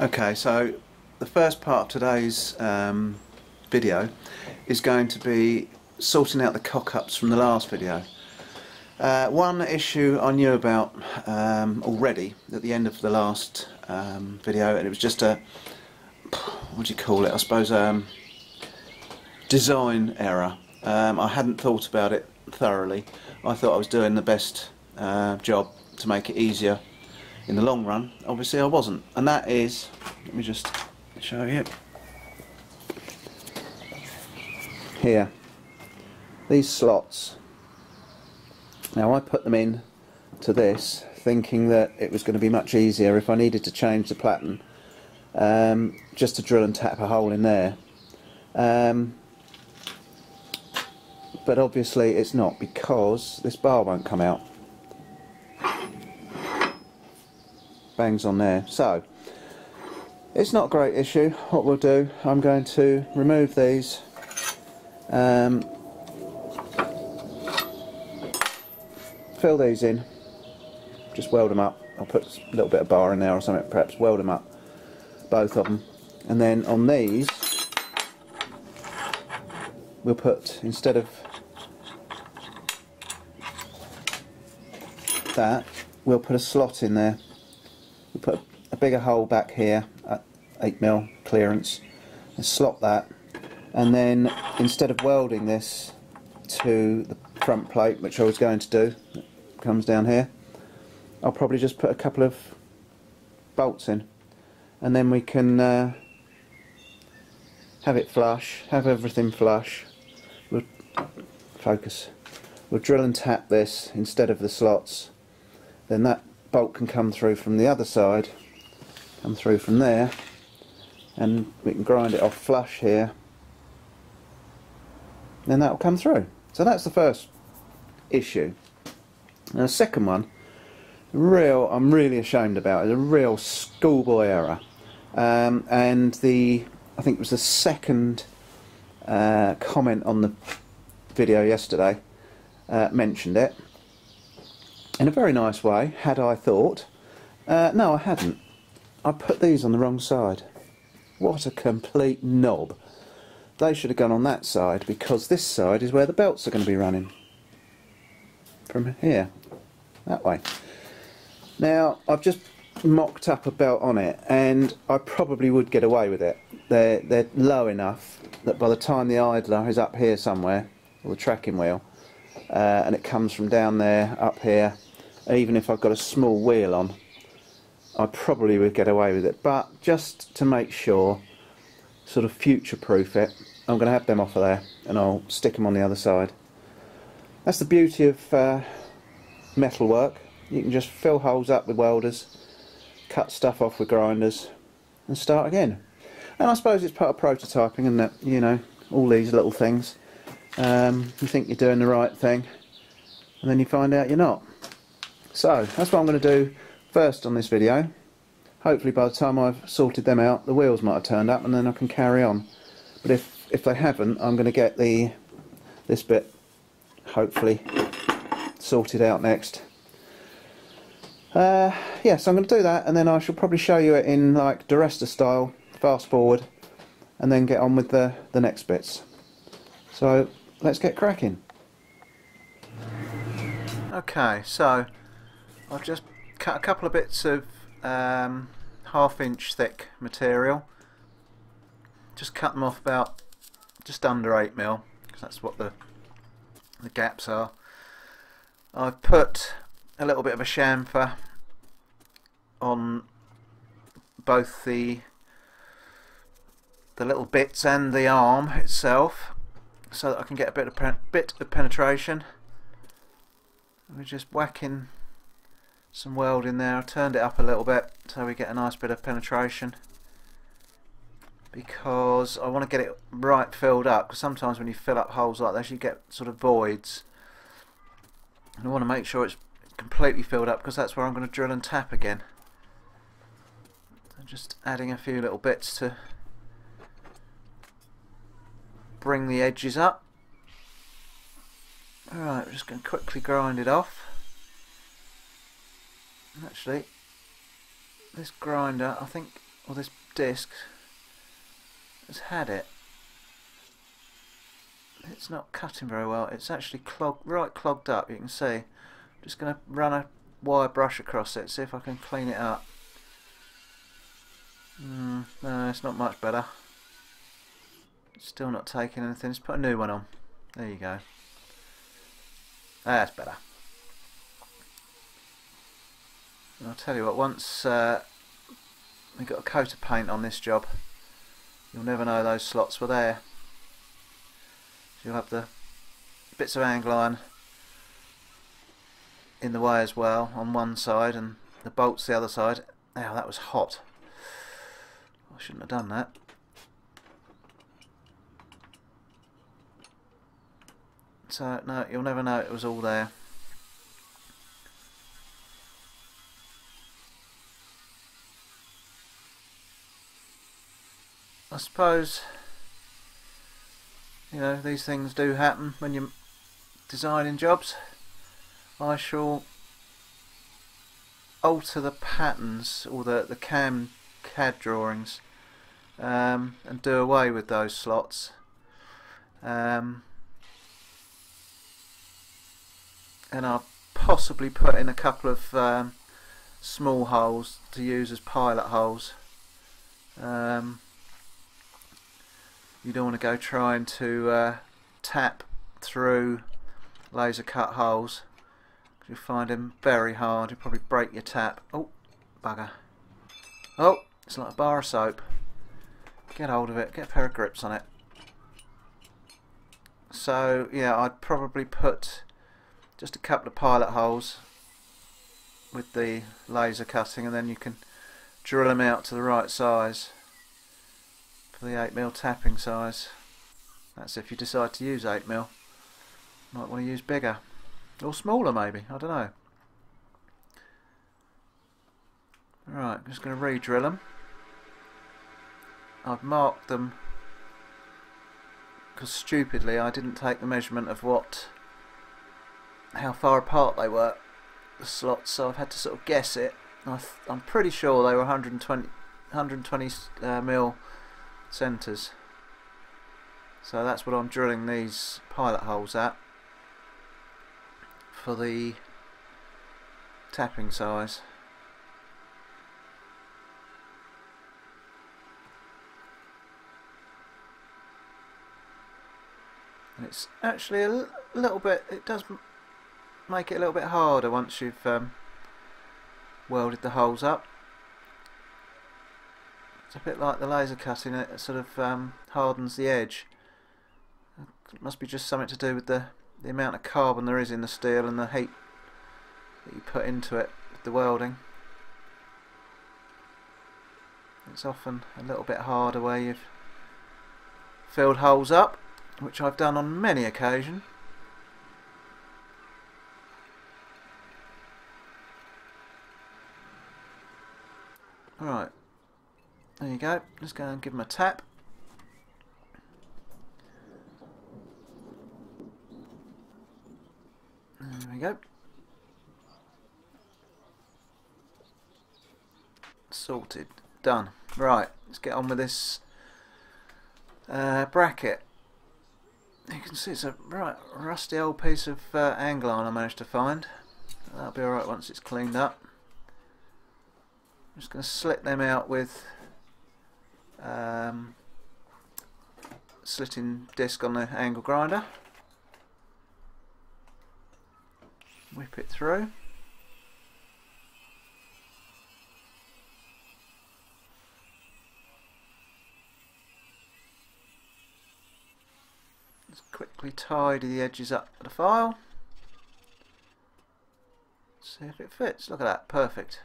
Okay, so the first part of today's um, video is going to be sorting out the cock-ups from the last video. Uh, one issue I knew about um, already at the end of the last um, video and it was just a, what do you call it, I suppose um, design error. Um, I hadn't thought about it thoroughly. I thought I was doing the best uh, job to make it easier in the long run. Obviously I wasn't and that is, let me just show you. Here, these slots. Now I put them in to this thinking that it was going to be much easier if I needed to change the platen um, just to drill and tap a hole in there. Um, but obviously it's not because this bar won't come out. Bangs on there. So it's not a great issue. What we'll do, I'm going to remove these. Um, fill these in. Just weld them up. I'll put a little bit of bar in there or something, perhaps weld them up. Both of them. And then on these, we'll put, instead of that, we'll put a slot in there. Put a bigger hole back here at 8mm clearance and slot that. And then instead of welding this to the front plate which I was going to do comes down here I'll probably just put a couple of bolts in. And then we can uh, have it flush have everything flush. We'll focus. We'll drill and tap this instead of the slots. Then that bolt can come through from the other side come through from there and we can grind it off flush here then that will come through. So that's the first issue. The second one real I'm really ashamed about is a real schoolboy error. Um, and the I think it was the second uh, comment on the video yesterday uh, mentioned it in a very nice way had I thought uh, no I hadn't I put these on the wrong side. What a complete knob. They should have gone on that side because this side is where the belts are going to be running. From here. That way. Now, I've just mocked up a belt on it and I probably would get away with it. They're, they're low enough that by the time the idler is up here somewhere, or the tracking wheel, uh, and it comes from down there up here, even if I've got a small wheel on, I probably would get away with it. But just to make sure, sort of future-proof it, I'm going to have them off of there and I'll stick them on the other side. That's the beauty of uh, metal work. You can just fill holes up with welders, cut stuff off with grinders and start again. And I suppose it's part of prototyping and that, you know, all these little things. Um, you think you're doing the right thing and then you find out you're not. So, that's what I'm going to do first on this video. Hopefully by the time I've sorted them out the wheels might have turned up and then I can carry on. But if, if they haven't I'm going to get the this bit hopefully sorted out next. Uh, yeah, so I'm going to do that and then I shall probably show you it in like Duresta style, fast forward and then get on with the, the next bits. So let's get cracking. Okay, so I've just cut a couple of bits of um, half inch thick material. Just cut them off about just under 8 mil because that's what the the gaps are. I've put a little bit of a chamfer on both the the little bits and the arm itself so that I can get a bit of bit of penetration. We're just whacking some weld in there. I turned it up a little bit so we get a nice bit of penetration because I want to get it right filled up because sometimes when you fill up holes like this you get sort of voids and I want to make sure it's completely filled up because that's where I'm going to drill and tap again. So just adding a few little bits to bring the edges up. Alright, we're just going to quickly grind it off actually this grinder I think or this disc has had it. It's not cutting very well. It's actually clogged, right clogged up. You can see. I'm just going to run a wire brush across it, see if I can clean it up. Mm, no, it's not much better. Still not taking anything. Let's put a new one on. There you go. That's better. I'll tell you what, once uh, we got a coat of paint on this job, you'll never know those slots were there. you'll have the bits of angle iron in the way as well on one side and the bolts the other side. Now that was hot. I shouldn't have done that. So no, you'll never know it was all there. I suppose you know these things do happen when you're designing jobs. I shall alter the patterns or the the cam CAD drawings um, and do away with those slots. Um, and I'll possibly put in a couple of um, small holes to use as pilot holes. Um, you don't want to go trying to uh, tap through laser cut holes you'll find them very hard. you'll probably break your tap. Oh, bugger. Oh, it's like a bar of soap. Get hold of it. Get a pair of grips on it. So, yeah, I'd probably put just a couple of pilot holes with the laser cutting and then you can drill them out to the right size for the 8mm tapping size. That's if you decide to use 8mm. Might want to use bigger. Or smaller maybe, I don't know. Right, I'm just going to re-drill them. I've marked them because stupidly I didn't take the measurement of what how far apart they were the slots so I've had to sort of guess it I am pretty sure they were 120 120 uh, mil centres. So that's what I'm drilling these pilot holes at for the tapping size. And it's actually a little bit it does make it a little bit harder once you've um, welded the holes up it's a bit like the laser cutting it sort of um, hardens the edge. It must be just something to do with the the amount of carbon there is in the steel and the heat that you put into it with the welding. It's often a little bit harder where you've filled holes up which I've done on many occasions. Right, there you go. Let's go and give them a tap. There we go. Sorted. Done. Right, let's get on with this uh, bracket you can see it's a right rusty old piece of uh, angle iron I managed to find. That'll be alright once it's cleaned up. I'm just going to slit them out with um, slitting disc on the angle grinder. Whip it through. Just quickly tidy the edges up of the file. See if it fits. Look at that, perfect.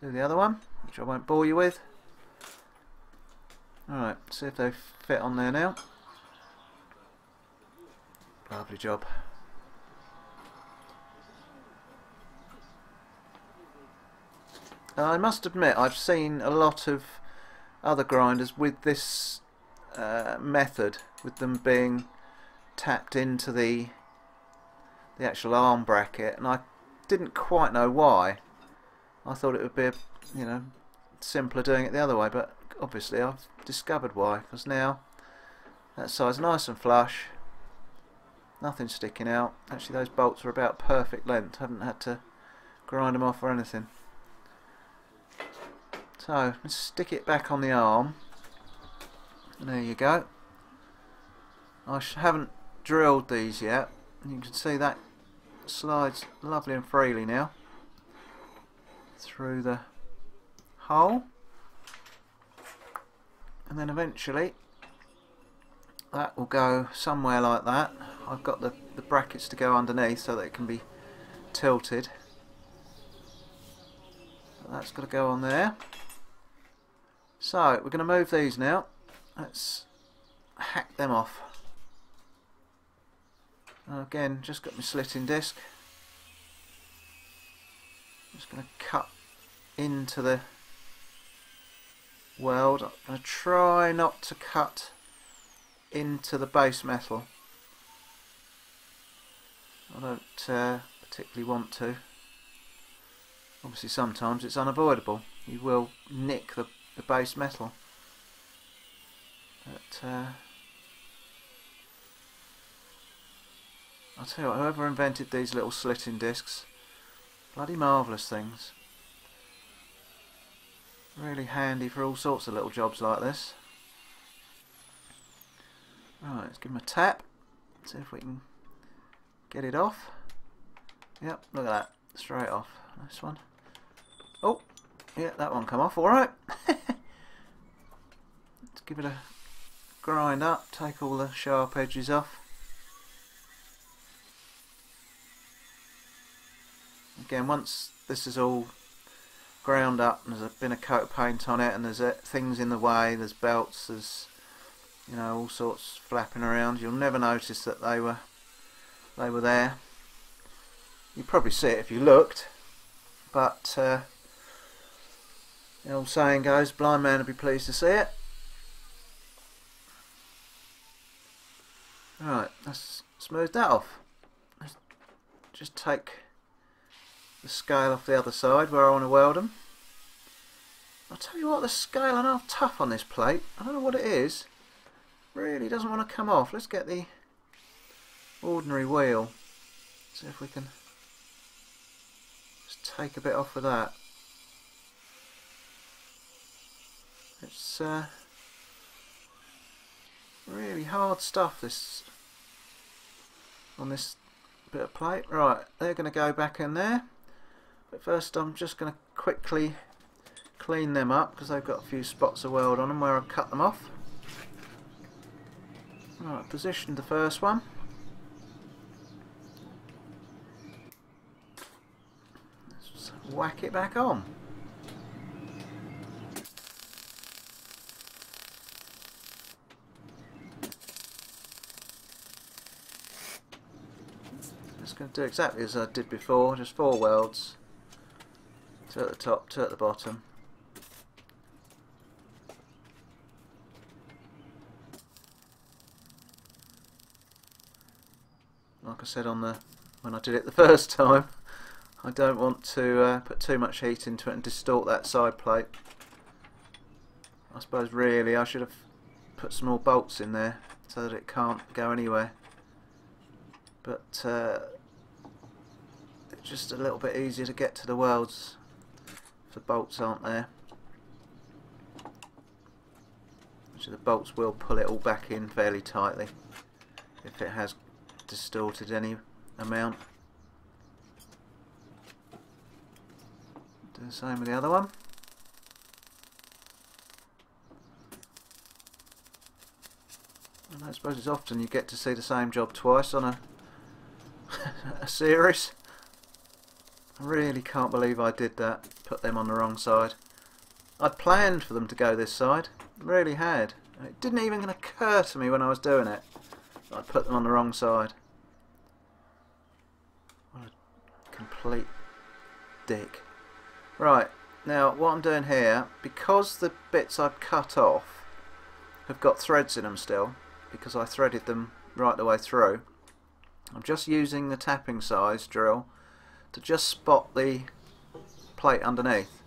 Do the other one, which I won't bore you with. Alright, see if they fit on there now. Lovely job. I must admit I've seen a lot of other grinders with this uh, method with them being tapped into the the actual arm bracket and I didn't quite know why I thought it would be you know simpler doing it the other way, but obviously I've discovered why, because now that side's nice and flush, nothing sticking out. Actually those bolts are about perfect length, haven't had to grind them off or anything. So, let's stick it back on the arm. And there you go. I haven't drilled these yet. You can see that slides lovely and freely now through the hole and then eventually that will go somewhere like that. I've got the, the brackets to go underneath so that it can be tilted. But that's got to go on there. So we're going to move these now. Let's hack them off. Again just got my slitting disc. Just going to cut into the weld. I'm going to try not to cut into the base metal. I don't uh, particularly want to. Obviously sometimes it's unavoidable. You will nick the, the base metal. But uh, I'll tell you what, whoever invented these little slitting discs, bloody marvellous things. Really handy for all sorts of little jobs like this. Right, let's give him a tap. See if we can get it off. Yep, look at that. Straight off. Nice one. Oh, yeah, that one come off. Alright. let's give it a grind up. Take all the sharp edges off. Again, once this is all ground up and there's been a coat of paint on it and there's uh, things in the way, there's belts, there's you know all sorts flapping around. You'll never notice that they were they were there. You'd probably see it if you looked, but uh, the old saying goes, blind man will be pleased to see it. Right, let's smooth that off. Let's just take the scale off the other side where I want to weld them. I'll tell you what, the scale and half tough on this plate. I don't know what it is. Really doesn't want to come off. Let's get the ordinary wheel. See if we can just take a bit off of that. It's uh, really hard stuff this on this bit of plate. Right, they're going to go back in there. But first I'm just going to quickly clean them up because they've got a few spots of weld on them where I've cut them off. Alright, positioned the first one. Let's whack it back on. Just going to do exactly as I did before, just four welds two at the top, two at the bottom. Like I said on the when I did it the first time, I don't want to uh, put too much heat into it and distort that side plate. I suppose really I should have put some more bolts in there so that it can't go anywhere. But uh, it's just a little bit easier to get to the welds the bolts aren't there. So the bolts will pull it all back in fairly tightly if it has distorted any amount. Do the same with the other one. And I suppose it's often you get to see the same job twice on a, a series. I really can't believe I did that put them on the wrong side. I'd planned for them to go this side, really had. It didn't even occur to me when I was doing it I'd put them on the wrong side. What a complete dick. Right, now what I'm doing here, because the bits I've cut off have got threads in them still, because I threaded them right the way through, I'm just using the tapping size drill to just spot the plate underneath.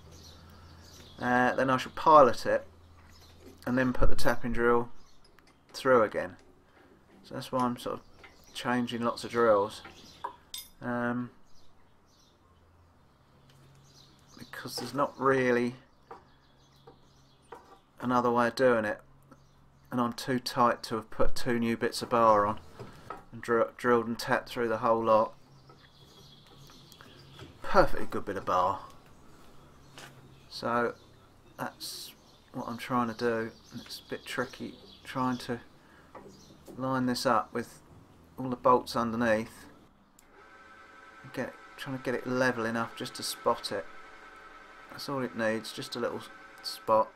uh, then I shall pilot it and then put the tapping drill through again. So that's why I'm sort of changing lots of drills. Um, because there's not really another way of doing it and I'm too tight to have put two new bits of bar on and dr drilled and tapped through the whole lot perfectly good bit of bar so that's what I'm trying to do it's a bit tricky trying to line this up with all the bolts underneath. Get trying to get it level enough just to spot it. That's all it needs just a little spot.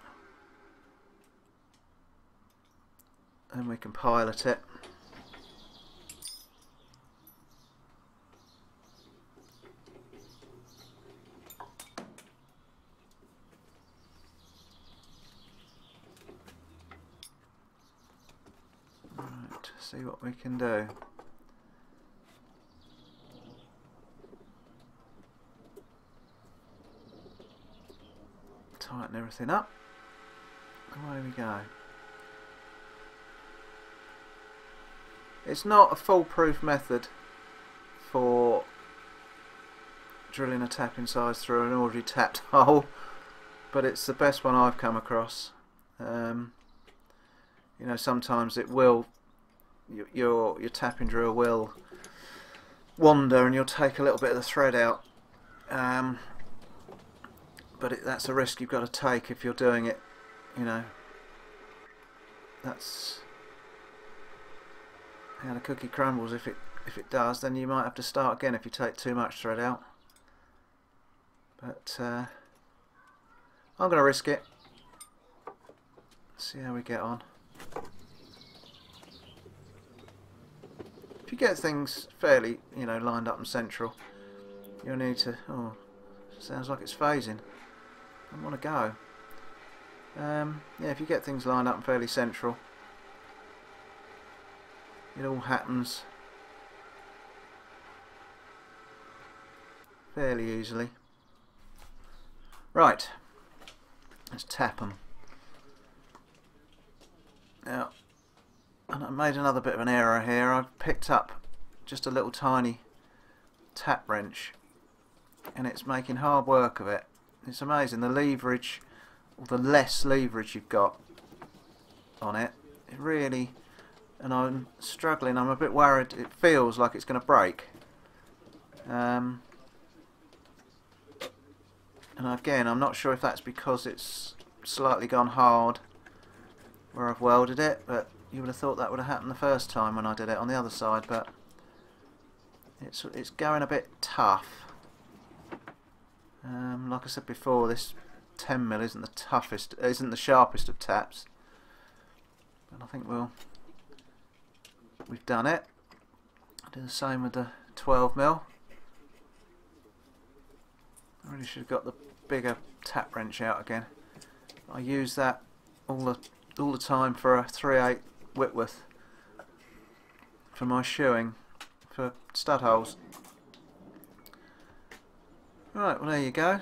And we can pilot it right see what we can do. Tighten everything up. Away we go. It's not a foolproof method for drilling a tapping size through an already tapped hole but it's the best one I've come across. Um, you know sometimes it will your your tapping drill will wander and you'll take a little bit of the thread out. Um, but it, that's a risk you've got to take if you're doing it you know. That's how the cookie crumbles. If it if it does then you might have to start again if you take too much thread out. But uh, I'm gonna risk it. See how we get on if you get things fairly you know lined up and central you'll need to oh sounds like it's phasing I want to go um, yeah if you get things lined up and fairly central it all happens fairly easily. Right, let's tap them. Now, and I made another bit of an error here. I've picked up just a little tiny tap wrench and it's making hard work of it. It's amazing the leverage, or the less leverage you've got on it, it really and I'm struggling. I'm a bit worried. It feels like it's going to break. Um, and again, I'm not sure if that's because it's slightly gone hard where I've welded it, but you would have thought that would have happened the first time when I did it on the other side, but it's it's going a bit tough. Um, like I said before, this 10 mil isn't the toughest, isn't the sharpest of taps, but I think we'll we've done it. Do the same with the 12 mil. I really should have got the bigger tap wrench out again. I use that all the all the time for a 3/8 Whitworth for my shoeing for stud holes. Right, well there you go.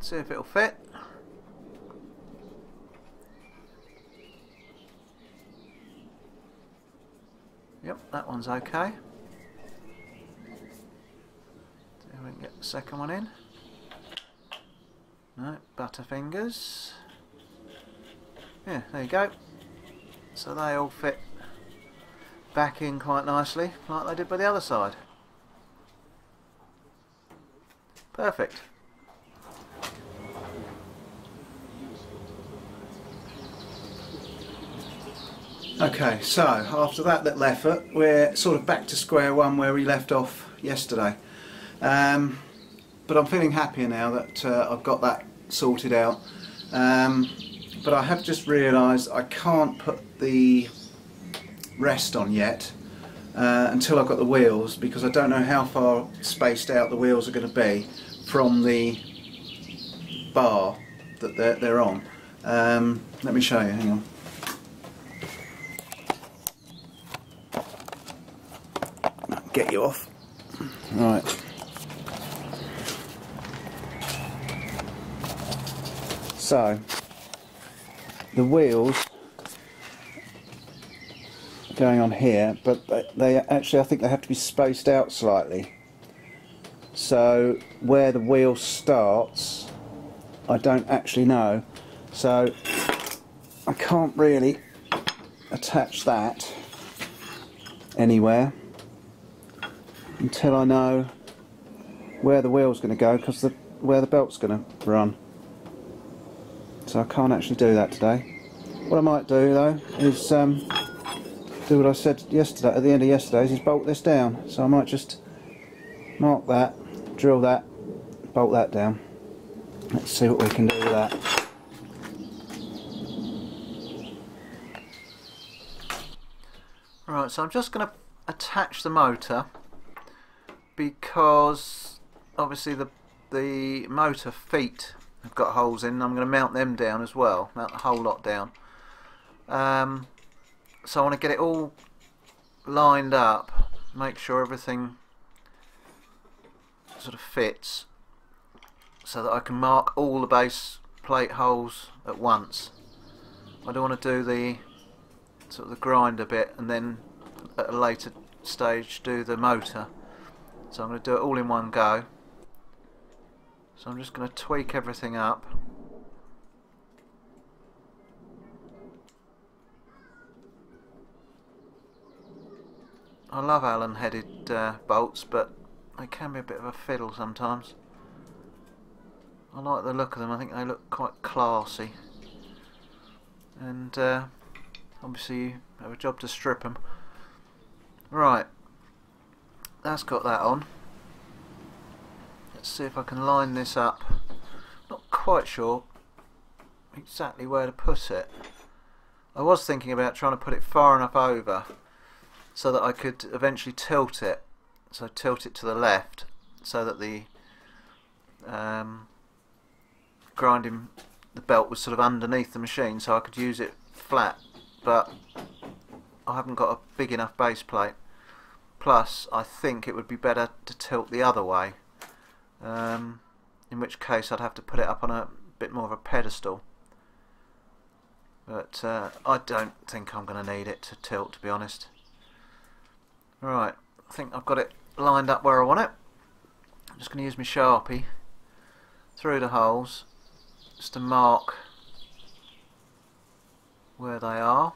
See if it'll fit. Yep, that one's okay. See if we can get the second one in. No, butterfingers. Yeah, there you go. So they all fit back in quite nicely, like they did by the other side. Perfect. Okay, so after that little effort, we're sort of back to square one where we left off yesterday. Um, but I'm feeling happier now that uh, I've got that sorted out. Um, but I have just realised I can't put the rest on yet uh, until I've got the wheels because I don't know how far spaced out the wheels are going to be from the bar that they're, they're on. Um, let me show you, hang on. get you off. Right. So, the wheels going on here, but they, actually, I think they have to be spaced out slightly. So, where the wheel starts, I don't actually know. So, I can't really attach that anywhere until I know where the wheel's going to go because the where the belt's going to run. So I can't actually do that today. What I might do though is um, do what I said yesterday at the end of yesterday's is bolt this down. So I might just mark that, drill that, bolt that down. Let's see what we can do with that. Right, so I'm just going to attach the motor because obviously the the motor feet have got holes in. I'm going to mount them down as well, mount the whole lot down. Um, so I want to get it all lined up, make sure everything sort of fits, so that I can mark all the base plate holes at once. I don't want to do the sort of the grinder bit and then at a later stage do the motor. So I'm going to do it all in one go. So I'm just going to tweak everything up. I love Allen headed uh, bolts but they can be a bit of a fiddle sometimes. I like the look of them, I think they look quite classy. And uh, obviously you have a job to strip them. Right, that's got that on. Let's see if I can line this up. Not quite sure exactly where to put it. I was thinking about trying to put it far enough over so that I could eventually tilt it. So tilt it to the left so that the um, grinding the belt was sort of underneath the machine so I could use it flat but I haven't got a big enough base plate plus I think it would be better to tilt the other way um, in which case I'd have to put it up on a bit more of a pedestal. But uh, I don't think I'm going to need it to tilt to be honest. Right I think I've got it lined up where I want it. I'm just going to use my sharpie through the holes just to mark where they are.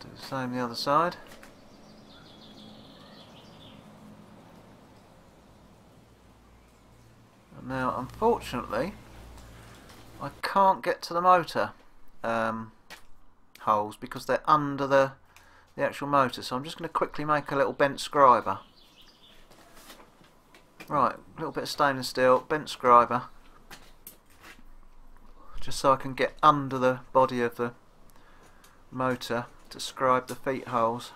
Do the same the other side Now, unfortunately, I can't get to the motor um, holes because they're under the, the actual motor. So I'm just going to quickly make a little bent scriber. Right, a little bit of stainless steel, bent scriber. Just so I can get under the body of the motor to scribe the feet holes.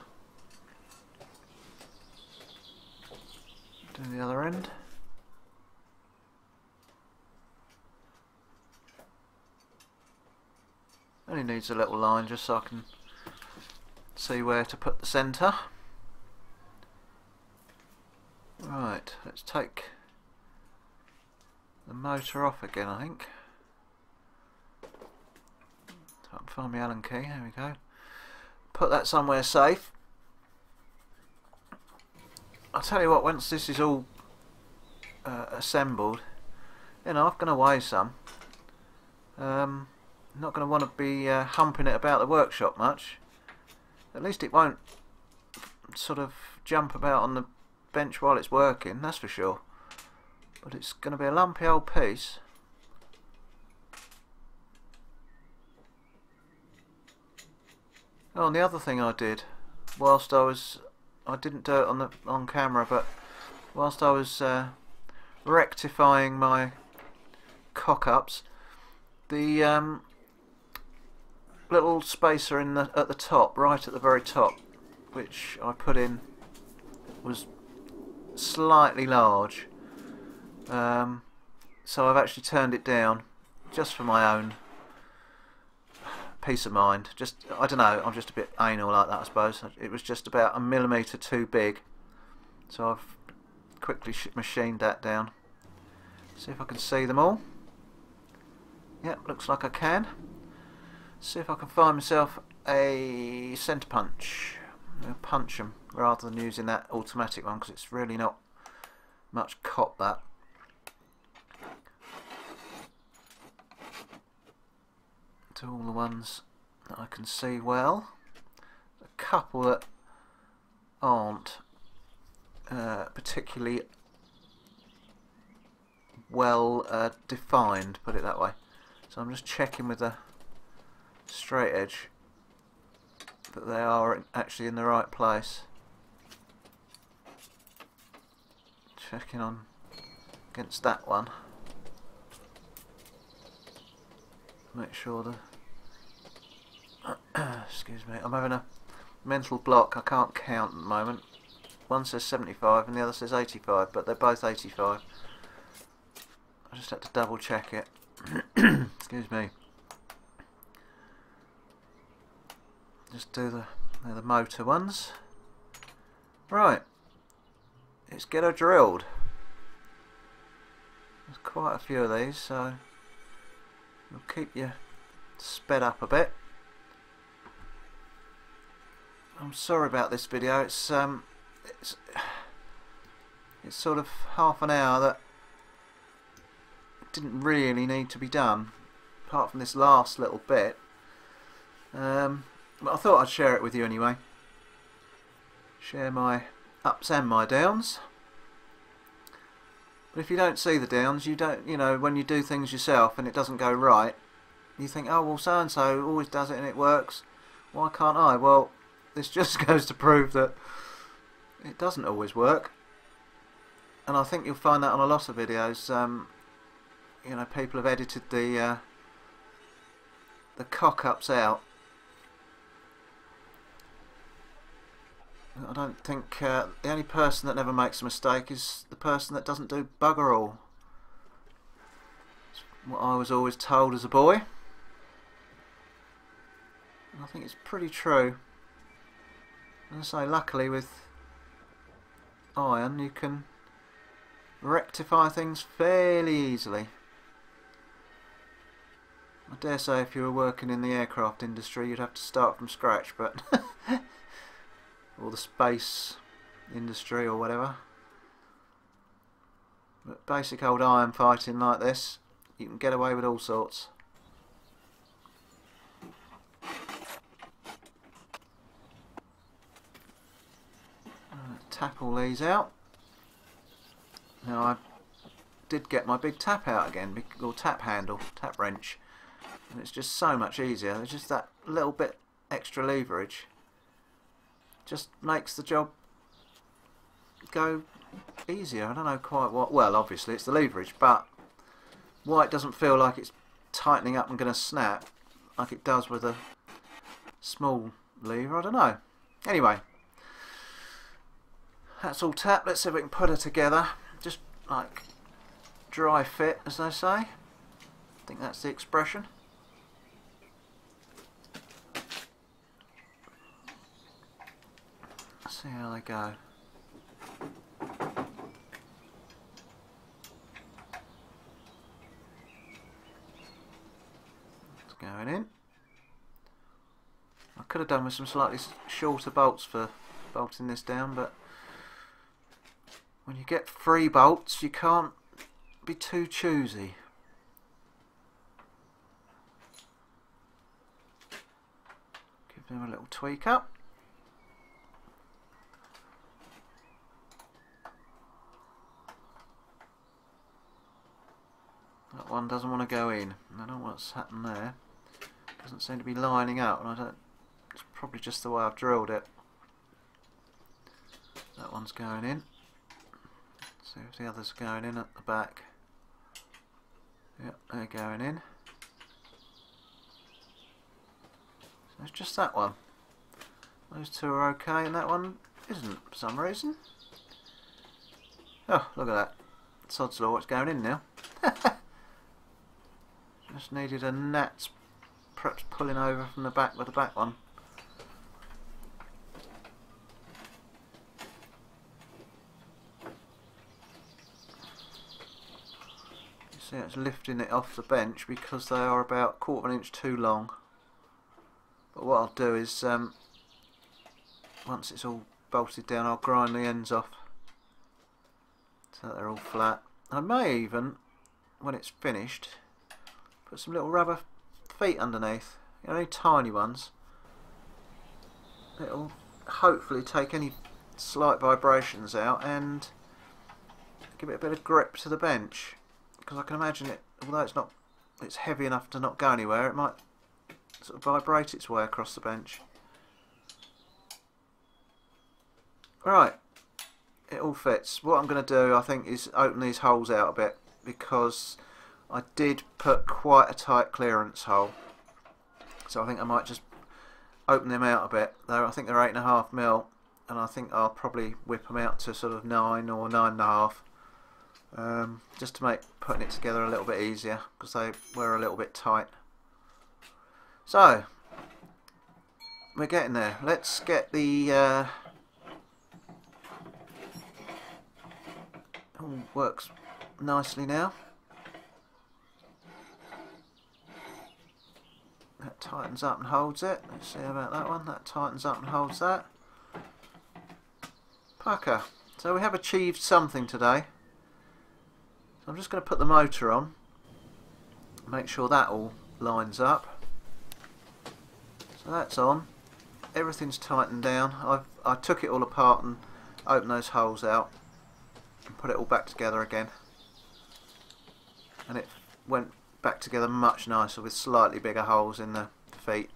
Do the other end. Only needs a little line just so I can see where to put the centre. Right, let's take the motor off again I think. I can find my Allen key, there we go. Put that somewhere safe. I'll tell you what, once this is all uh, assembled, you know, I've gone away some. Um, not going to want to be uh, humping it about the workshop much. At least it won't sort of jump about on the bench while it's working, that's for sure. But it's going to be a lumpy old piece. Oh, and the other thing I did, whilst I was, I didn't do it on the on camera, but whilst I was uh, rectifying my cock-ups, the um, little spacer in the at the top, right at the very top, which I put in was slightly large. Um, so I've actually turned it down just for my own peace of mind. Just I don't know. I'm just a bit anal like that, I suppose. It was just about a millimetre too big, so I've quickly machined that down. See if I can see them all. Yep, looks like I can. See if I can find myself a centre punch. I'll punch them rather than using that automatic one because it's really not much cop that. To all the ones that I can see well. A couple that aren't uh, particularly well uh, defined, put it that way. So I'm just checking with the straight edge that they are actually in the right place. Checking on against that one. Make sure the excuse me, I'm having a mental block. I can't count at the moment. One says 75 and the other says 85, but they're both 85. I just had to double check it. Excuse me. Just do the, the motor ones. Right. Let's get her drilled. There's quite a few of these, so we'll keep you sped up a bit. I'm sorry about this video. It's um, it's it's sort of half an hour that didn't really need to be done, apart from this last little bit. Um, but I thought I'd share it with you anyway. Share my ups and my downs. But if you don't see the downs, you don't, you know, when you do things yourself and it doesn't go right, you think, oh well, so and so always does it and it works. Why can't I? Well, this just goes to prove that it doesn't always work. And I think you'll find that on a lot of videos. Um, you know, people have edited the uh, the cock-ups out I don't think uh, the only person that never makes a mistake is the person that doesn't do bugger all. It's what I was always told as a boy. And I think it's pretty true. And I say, luckily with iron you can rectify things fairly easily. I dare say if you were working in the aircraft industry you'd have to start from scratch, but or the space industry or whatever. But basic old iron fighting like this, you can get away with all sorts. tap all these out. Now I did get my big tap out again, or tap handle, tap wrench, and it's just so much easier. There's just that little bit extra leverage just makes the job go easier. I don't know quite what. Well, obviously it's the leverage, but why it doesn't feel like it's tightening up and going to snap like it does with a small lever, I don't know. Anyway, that's all tapped. Let's see if we can put her together. Just like dry fit, as they say. I think that's the expression. See how they go. It's going in. I could have done with some slightly shorter bolts for bolting this down, but when you get three bolts, you can't be too choosy. Give them a little tweak up. That one doesn't want to go in. I don't know what's happened there. Doesn't seem to be lining up, and I don't. It's probably just the way I've drilled it. That one's going in. See if the others are going in at the back. Yep, they're going in. So it's just that one. Those two are okay, and that one isn't for some reason. Oh, look at that. Sod's law, it's going in now. Just needed a net perhaps pulling over from the back with the back one. See it's lifting it off the bench because they are about quarter of an inch too long. But what I'll do is um, once it's all bolted down I'll grind the ends off so that they're all flat. I may even, when it's finished, put some little rubber feet underneath, you know, tiny ones. It'll hopefully take any slight vibrations out and give it a bit of grip to the bench. Because I can imagine it although it's not it's heavy enough to not go anywhere it might sort of vibrate its way across the bench. Right. It all fits. What I'm going to do I think is open these holes out a bit because I did put quite a tight clearance hole. So I think I might just open them out a bit. Though I think they're eight and a half mil and I think I'll probably whip them out to sort of nine or nine and a half um, just to make putting it together a little bit easier because they were a little bit tight. So we're getting there. Let's get the uh, works nicely now that tightens up and holds it. Let's see about that one. That tightens up and holds that. Pucker. So we have achieved something today. So I'm just going to put the motor on. Make sure that all lines up. So that's on. Everything's tightened down. I've, I took it all apart and opened those holes out and put it all back together again. And it went back together much nicer with slightly bigger holes in the feet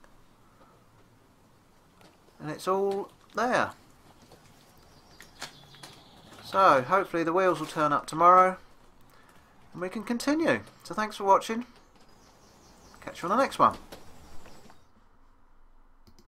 and it's all there so hopefully the wheels will turn up tomorrow and we can continue. So thanks for watching. Catch you on the next one.